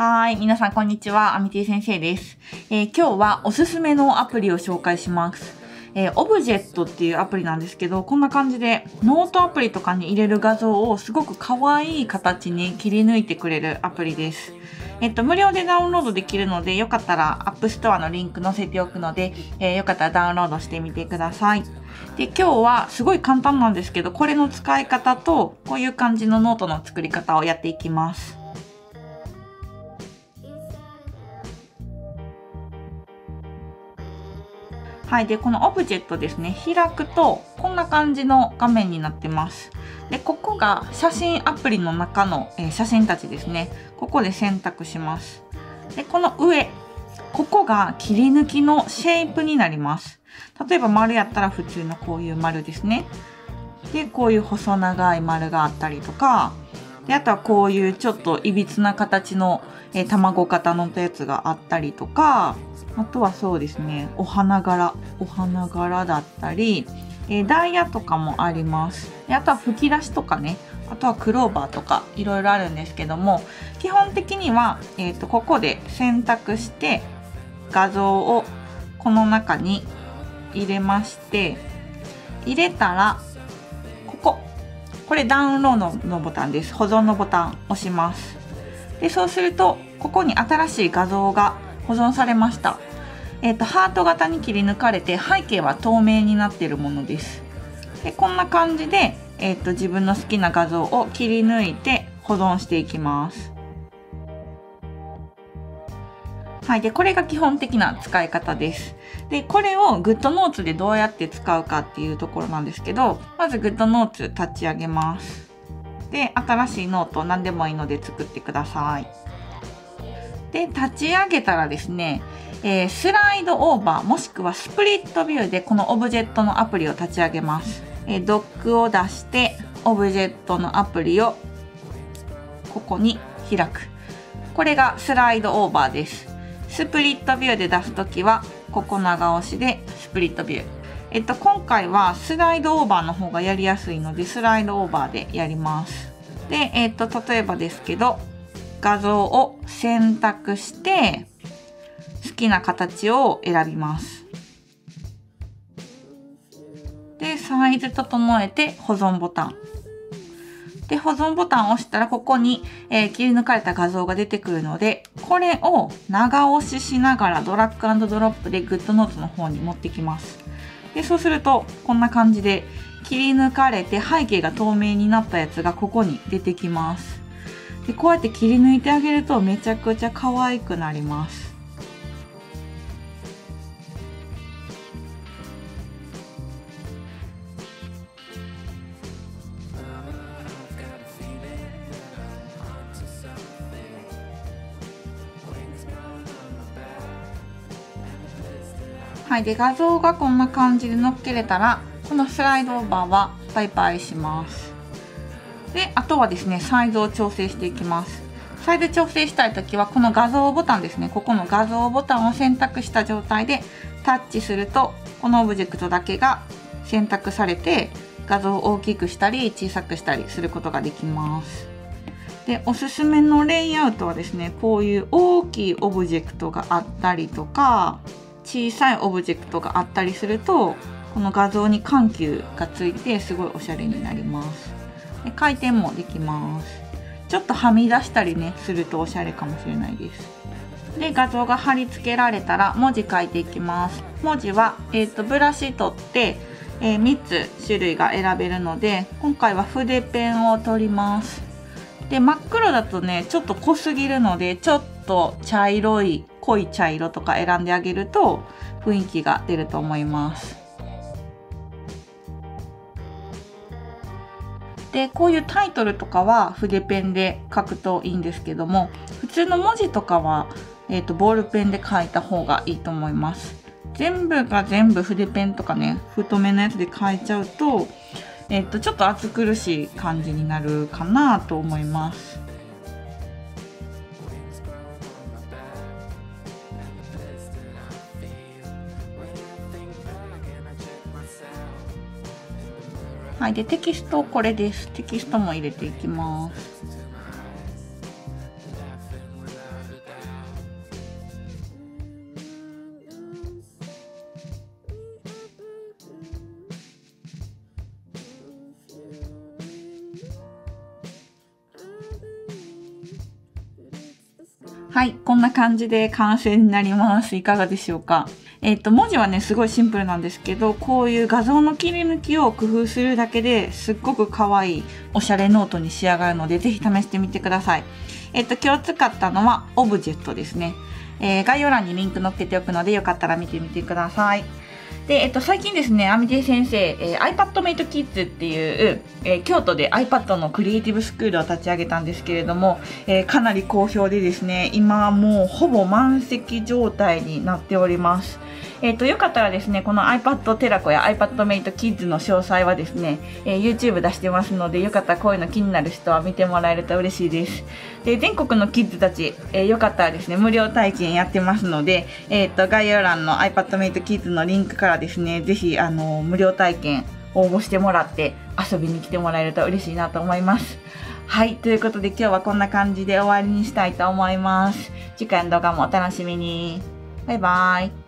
はい。皆さん、こんにちは。アミティ先生です。えー今日はおすすめのアプリを紹介します。えーオブジェットっていうアプリなんですけど、こんな感じでノートアプリとかに入れる画像をすごく可愛い形に切り抜いてくれるアプリです。えっと、無料でダウンロードできるので、よかったら App Store のリンク載せておくので、えーよかったらダウンロードしてみてください。で、今日はすごい簡単なんですけど、これの使い方と、こういう感じのノートの作り方をやっていきます。はい。で、このオブジェットですね、開くと、こんな感じの画面になってます。で、ここが写真アプリの中の、えー写真たちですね。ここで選択します。で、この上、ここが切り抜きのシェイプになります。例えば丸やったら普通のこういう丸ですね。で、こういう細長い丸があったりとか、で、あとはこういうちょっといびつな形の、えー卵型のやつがあったりとか、あとはそうですね、お花柄、お花柄だったり、えーダイヤとかもあります。あとは吹き出しとかね、あとはクローバーとかいろいろあるんですけども、基本的には、えっ、と、ここで選択して画像をこの中に入れまして、入れたら、ここ、これダウンロードのボタンです。保存のボタン押します。で、そうすると、ここに新しい画像が保存されました。えっ、と、ハート型に切り抜かれて、背景は透明になっているものです。で、こんな感じで、えっ、と、自分の好きな画像を切り抜いて保存していきます。はい。で、これが基本的な使い方です。で、これを GoodNotes でどうやって使うかっていうところなんですけど、まず GoodNotes 立ち上げます。で、新しいノート何でもいいので作ってください。で、立ち上げたらですね、えースライドオーバーもしくはスプリットビューでこのオブジェットのアプリを立ち上げます。えードックを出して、オブジェットのアプリをここに開く。これがスライドオーバーです。スプリットビューで出すときは、ここ長押しでスプリットビュー。えっと、今回はスライドオーバーの方がやりやすいので、スライドオーバーでやります。で、えっと、例えばですけど、画像を選択して、好きな形を選びます。で、サイズ整えて保存ボタン。で、保存ボタンを押したら、ここに、えー切り抜かれた画像が出てくるので、これを長押ししながらドラッグドロップで GoodNotes の方に持ってきます。で、そうすると、こんな感じで切り抜かれて背景が透明になったやつがここに出てきます。で、こうやって切り抜いてあげるとめちゃくちゃ可愛くなります。はい。で、画像がこんな感じで載っけれたら、このスライドオーバーはバイバイします。で、あとはですね、サイズを調整していきます。サイズ調整したいときは、この画像ボタンですね。ここの画像ボタンを選択した状態でタッチすると、このオブジェクトだけが選択されて、画像を大きくしたり小さくしたりすることができます。で、おすすめのレイアウトはですね、こういう大きいオブジェクトがあったりとか、小さいオブジェクトがあったりすると、この画像に緩急がついてすごいおしゃれになります。で回転もできます。ちょっとはみ出したりね、するとおしゃれかもしれないです。で、画像が貼り付けられたら文字書いていきます。文字は、えっ、と、ブラシ取って、えー3つ種類が選べるので、今回は筆ペンを取ります。で、真っ黒だとね、ちょっと濃すぎるので、ちょっと茶色い、濃い茶色とか選んであげると雰囲気が出ると思います。で、こういうタイトルとかは筆ペンで書くといいんですけども、普通の文字とかは、えっ、と、ボールペンで書いた方がいいと思います。全部が全部筆ペンとかね、太めのやつで書いちゃうと、えっ、と、ちょっと暑苦しい感じになるかなと思います。はい。で、テキストこれです。テキストも入れていきます。はい、こんな感じで完成になります。いかがでしょうか？えっ、と、文字はね、すごいシンプルなんですけど、こういう画像の切り抜きを工夫するだけですっごく可愛いおしゃれノートに仕上がるので、ぜひ試してみてください。えっ、と、今日使ったのはオブジェットですね。えー概要欄にリンク載っけておくので、よかったら見てみてください。で、えっと、最近ですね、アミデ先生、えー iPadMate Kids っていう、えー京都で iPad のクリエイティブスクールを立ち上げたんですけれども、えーかなり好評でですね、今もうほぼ満席状態になっております。えっ、と、よかったらですね、この iPad テラコや iPadMate Kids の詳細はですね、えー YouTube 出してますので、よかったらこういうの気になる人は見てもらえると嬉しいです。で、全国のキッズたち、えーよかったらですね、無料体験やってますので、えっ、と、概要欄の iPadMate Kids のリンクからですね、ぜひ、あの、無料体験応募してもらって遊びに来てもらえると嬉しいなと思います。はい。ということで今日はこんな感じで終わりにしたいと思います。次回の動画もお楽しみに。バイバーイ。